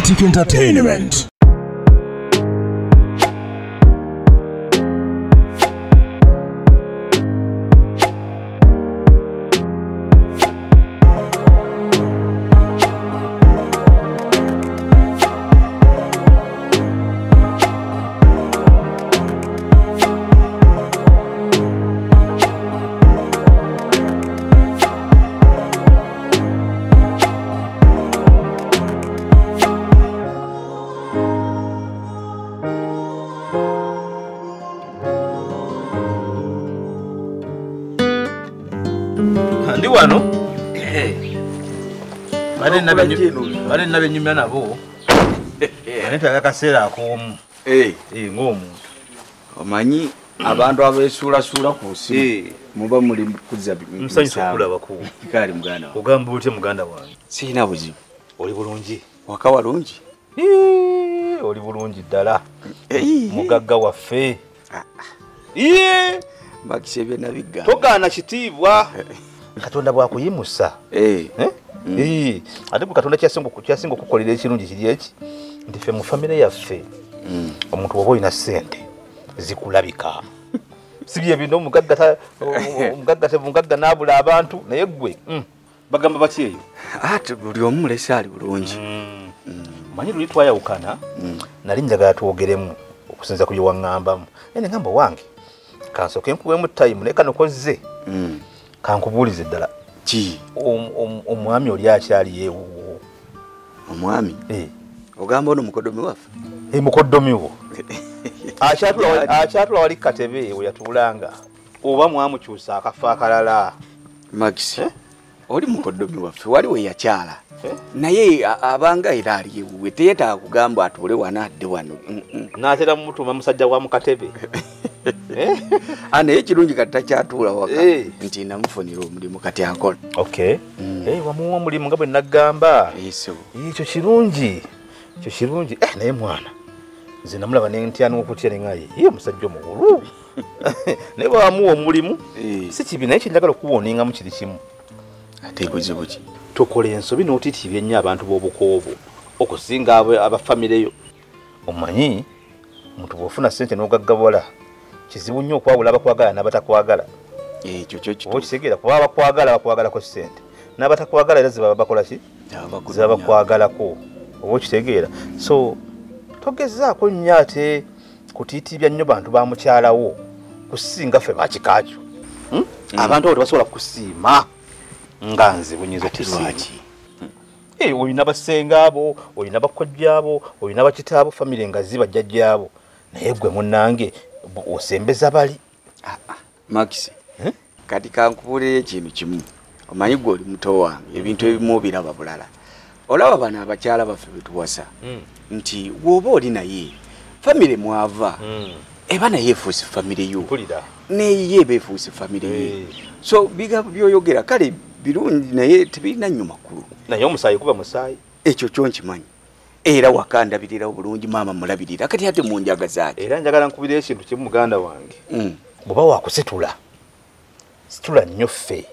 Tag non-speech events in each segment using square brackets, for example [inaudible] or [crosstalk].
Entertainment. Bale nabenyumya nabo. [laughs] Anetaga akaseera akoomu Eh, Eh, ng'omuntu. Omanyi abantu abesuulasuula ku Eh. nsi muba muli kuzza musanyusa okulabako kale muganda ogamba otya muganda wange? Sirina buzibu. Oli bulungi? Waka walungi? Oli bulungi ddala. Mugagga waffe. Ah, mbakisa ebye nabigga togaana kitiibwa. Katonda bwakuyimusa. Eh, Eh? Ate gwe katonda kyasinga okukolera ekirungi kiri eki? Nti ffe mu famire yaffe mm. omuntu woba olina sente zikulabika. [laughs] Si bye bino omugagga n'abula abantu naye gwe mm, bagamba baki eyo? Ate buli omu mulese ali bulungi. Manyi luli twayawukana? Mm. nali njagala twogeremu okusinza ku byewaŋŋambamu naye neŋŋamba wange kansooke nkuwemu tayimu naye kano kozze Mm. kankubuulize ddala ki? Om- om- omwami oli akyali yeewuwo omwami? Ogamba ono mukodomi waffe? Mukoddomi wo. [laughs] Akyatula wali- katebe we yatuulanga oba mwamukyusa akafo akalala. Magisi Eh? oli mukodomi waffe wali we yakyala. Eh? naye abanga era ali ewuwe teyetaaga kugamba atuule wano adde wano. Mm, mm. n'atera mumutuma musajja wa mukatebe [laughs] naye kirungi kati takyatuula waka Eh. nti namufunira omulimu kati akola. Okay Mm. Eh, wamuwa omulimu nga bwe naggamba. Eso ekyo kirungi. Ekyo kirungi. Eh, naye mwana nze namulaba nentya n'okutya neŋaye ye omusajja omuwulu [laughs] naye bwamuwa omulimu Eh. si kibi naye kyenjagala okuwoningamu kiri kimu. Ate buzibu ki tokola ensobi n'otitiibya ennyo abantu b'obukoobo okusinga abafamireyo omanyi omuntu bw'ofuna sente n'ogaggabula kizibu nnyo okwawula abakwagala n'abatakwagala. Ekyo oba okitegeera kuba abakwagala bakwagalako sente n'abatakwagala era zibaba bakola ki ziba bakwagalako. Oba okitegeera? So togezaako nnyo ate kutiitibya nnyo bantu ba mukyalawo kusinga ffe bakikakyo Hmm? abantu abo tebasobola kusiima nga nze bwenyinza ate okusiima lwaki? Eh, olina basenga abo olina bakojja abo olina bakitaabo famire nga ziba jjajjaabo. Naye gwe munnange osembeza bali. Makisi Eh? kati kankubuulira ekintu kimu. Omanyi gwe oli muto wange ebintu ebimu obiraba bulala. Olaba bano abakyala baffe betuwasa nti bw'oba oli naye famire mwava eba naye efuuse famire yo. Neyiye eba efuuse famire ye so biga byoyogera kale birungi naye tebirina nnyo makulu naye omusaayi guba musaayi. Ekyo kyo nkimanyi era wakandabirira bulungi maama mulabirira kati ate munjagaza ati era njagala nkubira ekintu kimu muganda wange. Mm. bw'oba wakusitula situla nnyo ffe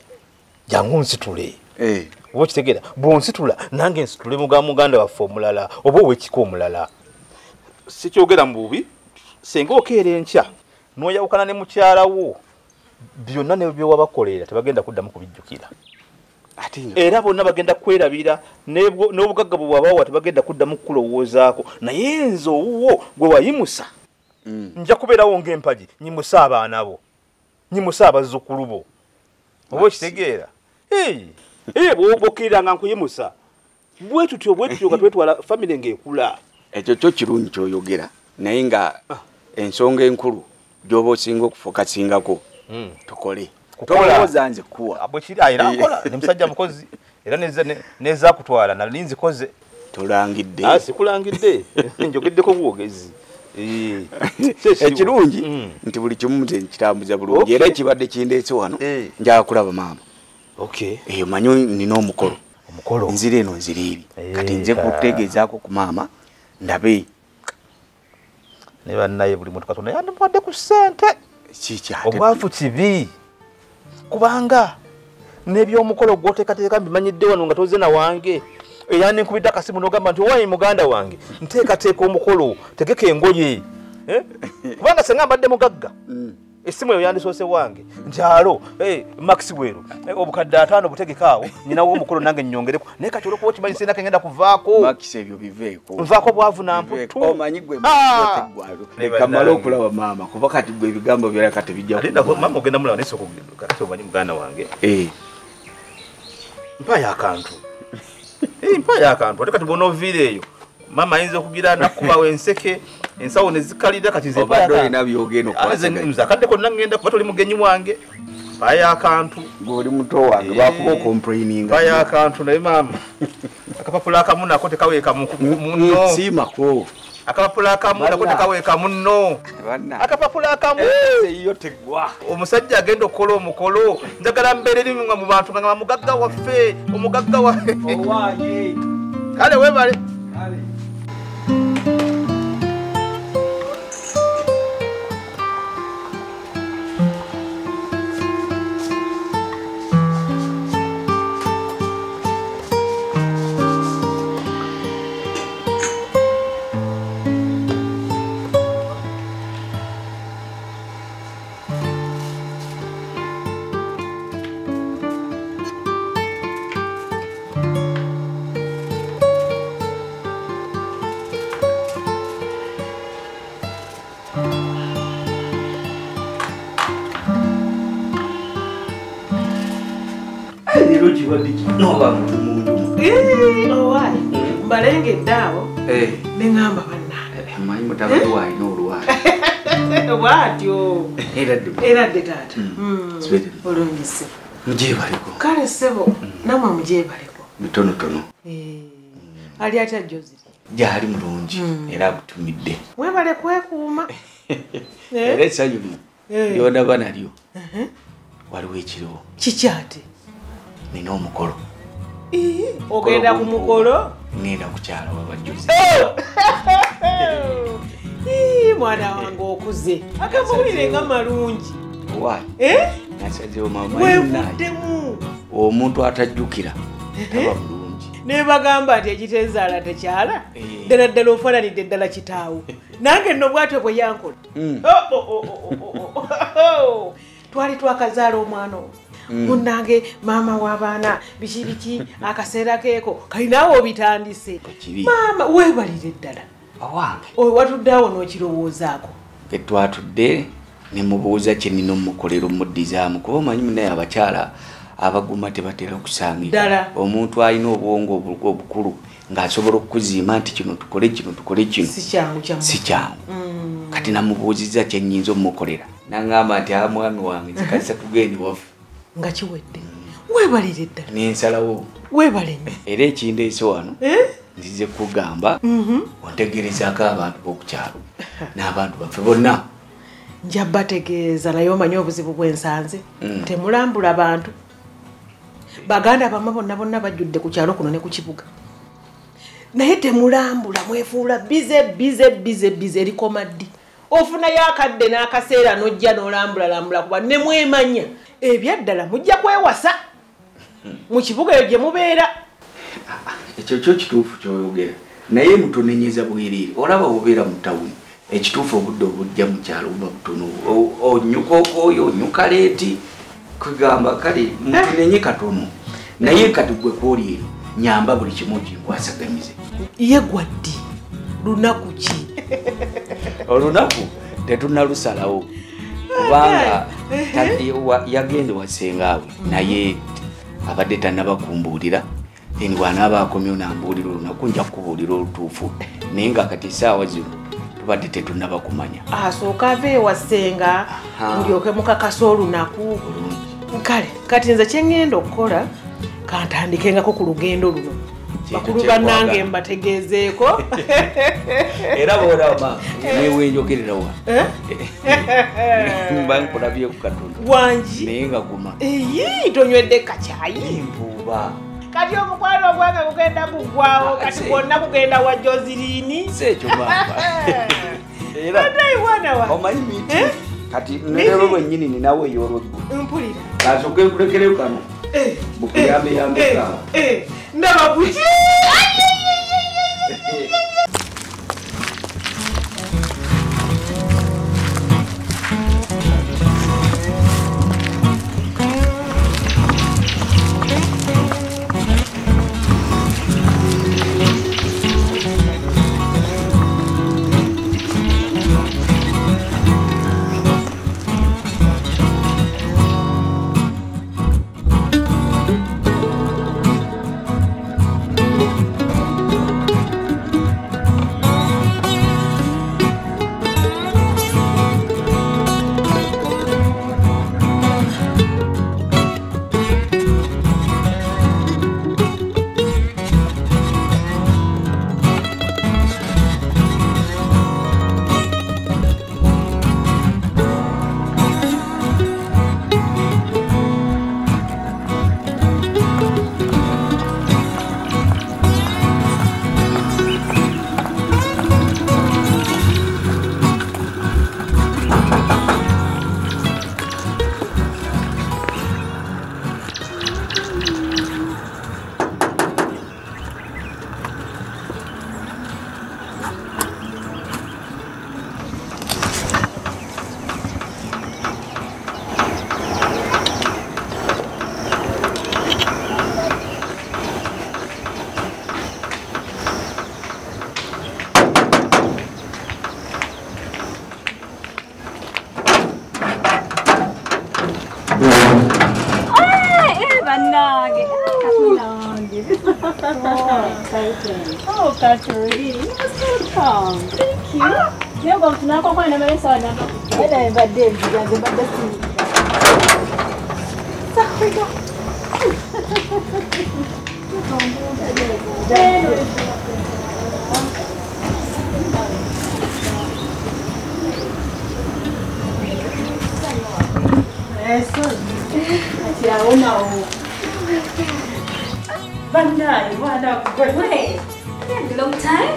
jangu nsitule. Eh. oba okitegeera bwonsitula nange nsitule muga muganda waffe omulala oba owekika omulala. Sikyogera mu bubi senga okeera enkya. N'oyawukana ne mukyalawo byonna ne byewabakolera tebagenda kuddamu kubijjukira era bonna bagenda kwerabira n'obugagga bwe wabawa tebagenda kuddamu kukulowoozaako. Naye nze owuwo gwe wayimusa Mm. nja kubeerawo ng'empagi nyimusa abaana bo nyimusa abazzukulu bo. Oba okitegeera? [laughs] Bwobokirira nga nkuyimusa. Bwe tutyo bwe tutyo nga twetwala famire ng'ekula. Ekyo kyo kirungi kyoyogera naye nga ensonga enkulu gyoba osinga okufokasingako tukole Kukola. tolowooza nze kuwa. Bwe kiri era nkola ne musajja mukozi. Era neza- ne- nezakutwala nali nzikoze. Tolangidde Ah, sikulangidde. [laughs] Njogeddeko bwogezi. Eh, [laughs] ekirungi Mm. nti buli kimu nze nkitambuza bulungi. Era ekibadde kindeese wano Eh. njala kulaba maama. Okay eyo manyi nina omukolo? Nzira eno nzira Eh, kati nze kutegeezaako ku maama ndabe. Ne bannaye buli muntu katonda yandimuwadde ku ssente. Obwavu kibi kubanga n'ebyomukolo gwoteekateeka mbimanyidde wano nga toze na wange. Eyaninkubidde akasimu nogamba nti owayi muganda wange nteekateeka omukolo tegeka engoye. Eh? [laughs] kubanga senga mbadde mugagga essimu eyo yandisoose wange. Nti alo eh, max bweru eh, obukadde ataano butegekaawo nyinawo omukolo nange nyongereku naye kati olwokuba okimanyi sirina kengenda kuvaako. Ebyo biveeko. Nvaako bwavu namputu omanyi gwe Ah! okulaba maama kuba kati gwe ebigambo byala kati bijja ate nako mama ogenda mulaba naye omanyi muganda wange? Eh, mpayo akantu. Mpayo akantu. Ate kati bona oviire eyo mama ayinza okugira nakubawo enseke ensawo nezikalira kati konna ngenda kuba toli mugenyi wange mpayo akantu. Ng'oli muto wange Eh, bakuba okomplaininga. mpayo akantu naye maama [laughs] akapapula akamu nako tekaweeka mu- mu- muno siimako. Akapapula akamu nako tekaweeka muno akapapula akamu. Yo tegwa. Omusajja agenda okukola omukolo. Njagala mbeere eri nga mu bantu nga mugagga waffe omugagga waffe kale webale kibadde kinoba muntu munjumu owaayi mbalengedde awo. Neŋŋamba bannange amanyi mutabani waalina olwala [laughs] bwatyo. Era dde era dde taata? Mm. Mm. Sweetie. olungi ssebo mugyebaliko kale ssebo namwe mugyebaleko bitonotono. Eh, ali atya josiri gyali mulungi era abutumidde webale kwekuuma. [laughs] Era essanyu lino Eh. lyondaba nalyo. Waliwo ekiriwo kikyate nina omukolo. Ogenda ku mukolo? Ŋŋenda kukyala wabajjuzi [laughs] Ii, mwana wange okuze. Agamawulire nga malungi. Eh? wevuddemu omuntu atajjukira taba mulungi ne bagamba nti ekitenzaala tekyala? Eh. ddala ddala ofaananidde ddala kitaawo. [laughs] Nange nno bwatyo bwe yankola. Oh, oh, oh, oh, oh, oh, oh. twali twakazaala omwana oyo munnange maama w'abaana biki biki [laughs] akaseera keeko kalinaawe obitandise. Maama weebalire ddala. Awange. Oyo watuddeawo n'okirowoozaako. Etwatudde nemubuuza kyenina omukolera omuddizaamu kuba omanyi munaye abakyala abaguma tebatera okusangira Ddala. omuntu alina obwongo obu- obukulu ng'asobola okuziima nti kino tukole kino tukole kino. Si kyangu Mm. kati namubuuziza kyenyinza omukolera. Naŋŋamba nti a mwami wange nzikasa [laughs] tugende waffe nga kiwedde. Weebalire ddala. Nensalawo. Weebale nnyo era ekindeese wano Eh? nzize kugamba Mhm. ontegerezaako abantu b'okukyalo n'abantu baffe bonna. Nja bategeeza naye omanyi obuzibu bwensanze Mm. temulambula bantu. Baganda bamwe bonna bonna bajjudde ku kyalo kuno ne ku kibuga. Naye temulambula mwefuula bize bize bize bize erikoma ddi ofunayo akadde n'akaseera n'ojja n'olambulalambula kuba ne mwemanya. Ebyaddala mujja kwewasa. Mu kibuga eyo gye mubeera. Ekyo kyo kituufu kyoyogera. Naye mutonenyeza bwereere olaba obeera mu tawuni. Ekituufu obudde obujja mu kyalo buba butono. O- onyuka okooyo onyuka leeti. Kwegamba kale mutonenye katono. Naye kati gwe kwoli ero nyamba buli kimu kinkwasagamize ye gwa ddi lunaku ki olunaku tetunalusalawo kubanga yagende wasengaawe naye abadde tannabakumbuulira. Then bwanaaba akomyo nambuulira olunaku nja kukubuulira olutuufu. Naye nga kati esaawa zino tubadde tetunnabakumanya. Asooka ava ewasenga ndyoke mukakasa olunaku. Kale kati nze kyeŋŋenda okukola kantandikengako ku lugendo luno bakulu bannange mbategeezeeko [laughs] era boolaba newenjogerera wa? Eh? mba nkulabye ku katundu wangi? Naye nga guma. Tonywedde kacyayi envuuba kati omukwano ogwange gugenda gugwawo kati Ase. gwonna gugenda wa josiriini si ekyo mamba [laughs] era onayi mwana wa? Omanyi miti? Eh? kati nerero lwennyini ninawe ey'olweggulo mpulira kasooka enkulekereyo kano bukuyambeyambeka ndababui Oh, Katarina, you're so calm. Thank you. You're going to now come and I'm sorry. I never did. You guys are better to me. Sorry, God. Eso. Hacia una o... mwana gwe. long time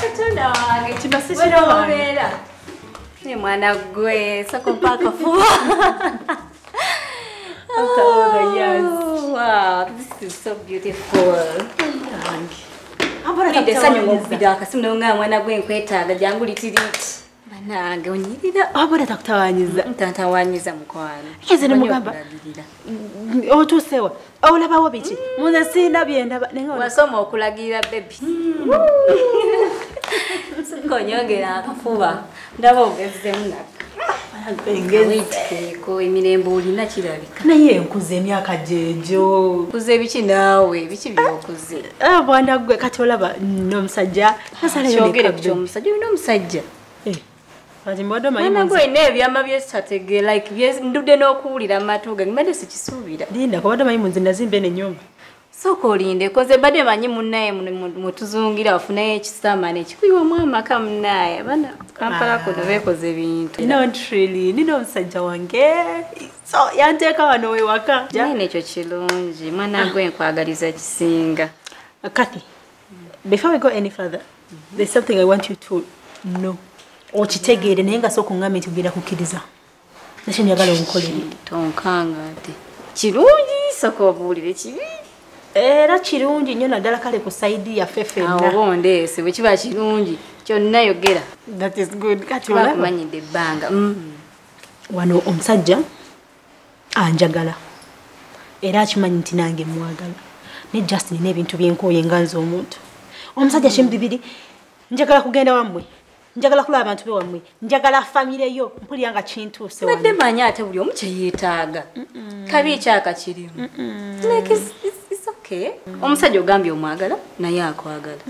katonda wange Kino si Wera kino wange. obeera ne mwana gwe soko mpaka fuba After all the years. Oh, wow, this is so beautiful. Abona Olidde kapita essanyu wanyiza. ng'okubira akasimu nonga mwana gwe nkwetaaga jangu litiriti banange onyirira Abona takutawanyiza. ntantawanyiza mukwano Yeze ne Omanyi mugamba. okulagirira. Otuusewa. Olabawo biki? Muze sina byendaba naye nga wasoma okulagirira bebi [laughs] sikonyongera akafuba ndaba ogezemu engezi. nakawitiko emirembe olina kirabika Naye enkuza emyaka gyejo. kuze biki naawe biki byokuze Ah bwana gwe kati olaba n'omusajja nasalayo kyogere nekabbe. ku kyomusajja olina omusajja Eh. Kati mbadde omanyi mwana gwe munze. olina ebyama byesitategee like bye- ndudde n'okuwulira mu matu gange mbadde sikisuubira Linda kubadde omanyi munze nazimba eno ennyumba. sooka olinde koze mbadde manyi munnaye mwetuzungira wafunayo ekisamana ekikuyiwamu amaka munnaye abaana kampala kuno beekoze ebintu Not really. Nina omusajja wange. So yanteeka wano wewaka. naye nekyo kirungi mwana gwe nkwagaliza kisinga Kathy, before we go any further, there's something I want you to know. Okitegeere naye nga sooka oŋŋambye nti ogenda kukkiriza. Nakyo njagala onkolere. Tonkanga ate kirungi sooka obuulire kibi. Era kirungi nnyo naddala kale ku saidi yaffe awo ffenna bondeese bwe kiba kirungi kyonna yogera. That is good. Kati olaba? bakumanyidde ebbanga Mm. wano omusajja anjagala. Era akimanyi nti nange mwagala. Ne justin n'ebintu byenkooye nga nze omuntu. Omusajja kimu bibiri njagala kugenda wammwe njagala kulaba abantu be wammwe. Njagala famire yo mpulira nga kintuuse wano. Manyi ate buli omu kyeyeetaaga kabi ekyaka kirimu Like, it's- it's- it's okay. omusajja ogambye omwagala naye akwagala.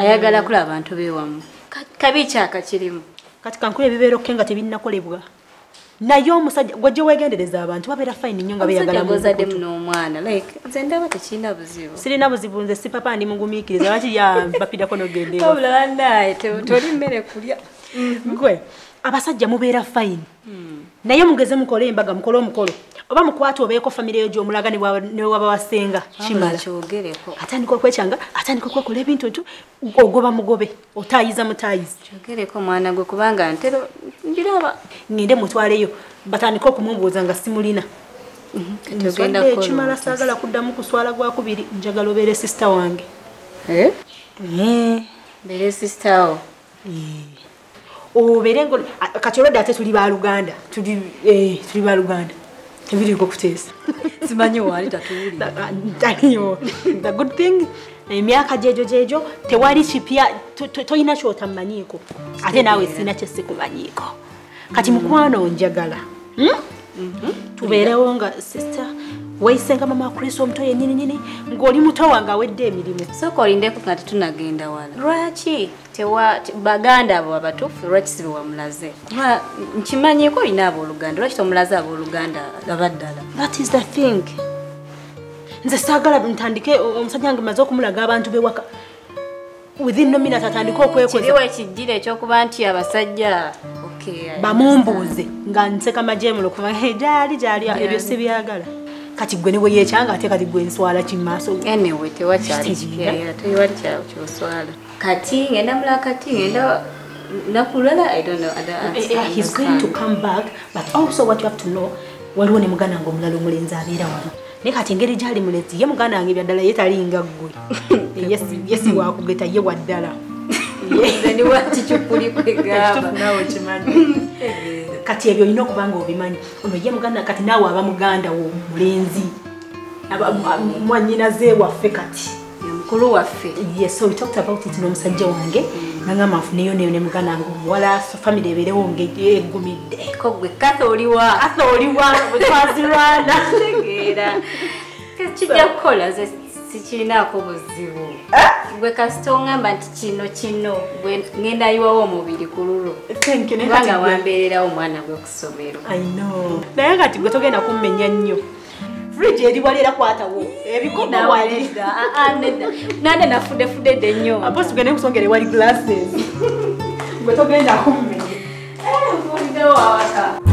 Ayagala kulaba abantu be wammwe. Ka- kabi ekyaka kirimu kati kankula ebibeera okke nga tebinnakolebwa naye omusajja gwejje weegendereza abantu babeera fayini nnyo nga omusajja beeyagala mu gozaddemu bukutu. n'omwana like nze ndaba tekirina buzibu. Sirina buzibu nze si papa ndi mugumiikiriza lwaki yabapidako [laughs] nogenda ewa wabula bannaye toli mmere kulya. Gwe abasajja mubeera fayini naye mugeze mukole embaga mukole omukolo oba mukwate obeeko famire yo gyomulaga ne bwa- ne waba wasenga. Kimala. atandika okwekyanga atandika okwekola ebintu ntu ogoba mugobe otaayiza mutaayizi. Kyogereko mwana gwe kubanga ntero njiraba. Ngende mutwaleyo batandika okumumbuuza nga simulina togenda Nzwadde ekimala saagala kuddamu kuswala gwakubiri njagala obeere sisita wange. Eh? Eh, mbere sisitawo obeere ngo a- kati olwadde ate tuli baluganda tuli eh, tuli baluganda tebiriiko kuteesa simanyi waali tatuwulira [laughs] taliyo the good thing emyaka gyegyo gyegyo tewali kipya to- to- toyina kyotamanyiiko ate naawe sina kyesikumanyiiko kati mukwano njagala Hmm? tubeerewo nga sista wayise nga mama kristo omuto yennyini nyini ng'oli muto wange awedde emirimu. Sooka olindeku nga tetunagenda wala. Lwaki baganda abo abatuufu lwaki sibe wamulaze? Kuba nkimanyiiko olina abooluganda lwaki tomulaze abooluganda abaddala that is the thing. Nze saagala ntandike omusajja wange maze okumulaga abantu bewaka within no minute atandike okwekoza. Kiriwo ekijjira ekyokuba nti abasajja bamumbuuze nga nseka majemulo kuba gyali gyali ebyo sibyagala kati gwe ne bweyekyanga ate kati gwe nswala kimaaso. Anyway tewakyali kipya tewali kyoswala kati ngenda mula kati ngenda nakulala i don't know I don't Eh, eh, he's going to come back but also what you have to know waliwo ne muganda wange omulala omulenzi abeera wano naye kati engeri gyali mulenzi ye muganda wange byaddala ye talinga ggwe Eh, yes- yesi wakugeta ye waddala nze wati kyokuli kwegamba Ekituufu naawe okimanyi kati ebyo olina okuba nga obimanyi ono ye muganda kati naawe aba muganda wo mulenzi Aba- mwa- mwanyinaze waffe kati mukulu waffe. Yes so we talked about it n'omusajja wange nagamba nfuneyo neyo ne muganda wange omuwala famire ebeerewo ngaegumidde ko gwe kata oliwa ate oliwa twazirwana. [laughs] Tegeera. Kijja kukola sikirinaako buzibu. Gwe kasita oŋŋamba nti kino kino gwe ngenda yiwawo omubiri ku lulo kubanga wambeererawo omwana gwe ku ssomero. I know. naye kati gwe togenda kummenya nnyo friji eri wali erakwatawo ebikopo wali. Ah, ah, nane nafudefudde dde nnyo. Ah, Abosi gende kusongere wali glasses. [laughs] Gwe togendako mmenye eh, nfuddewo awaka